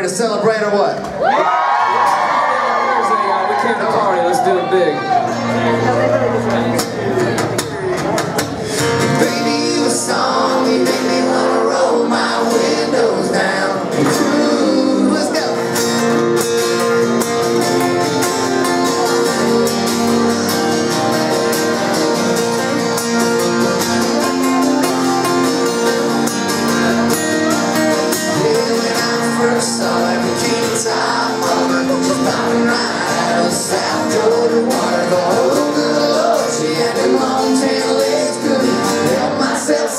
here to celebrate or what? There's a, uh, we came to party, let's do it big.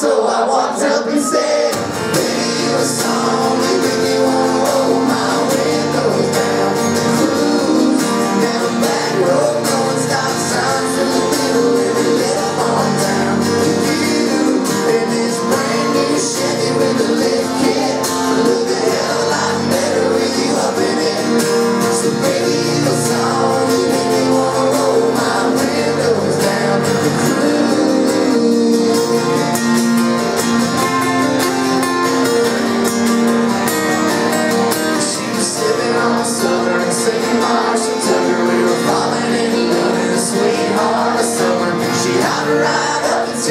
so I want to help you say, baby, you're so."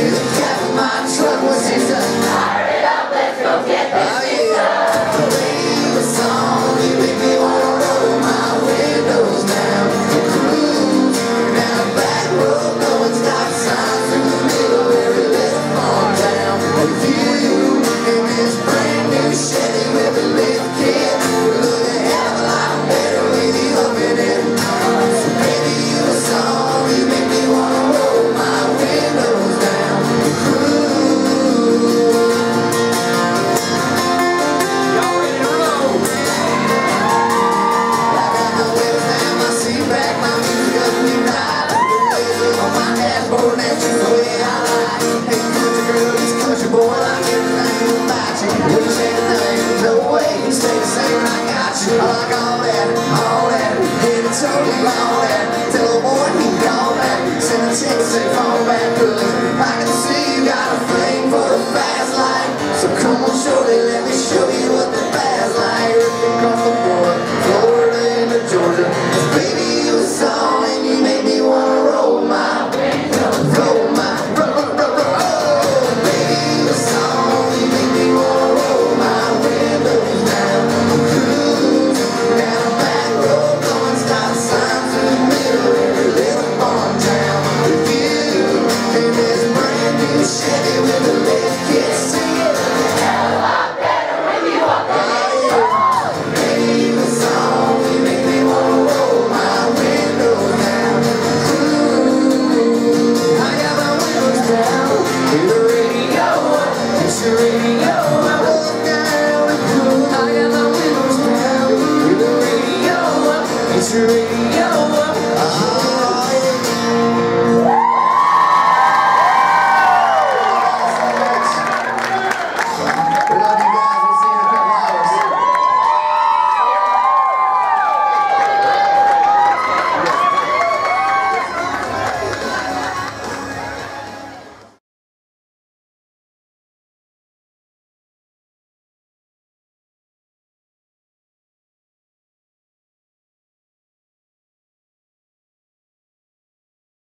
season. I Like all that, all that hit it totally, all that Tell a boy he all that Send a text and call back, cause